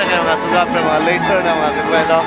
နိုင်ငံကစူးစမ်းပြမှာ laser နဲ့မှာကွယ်တော့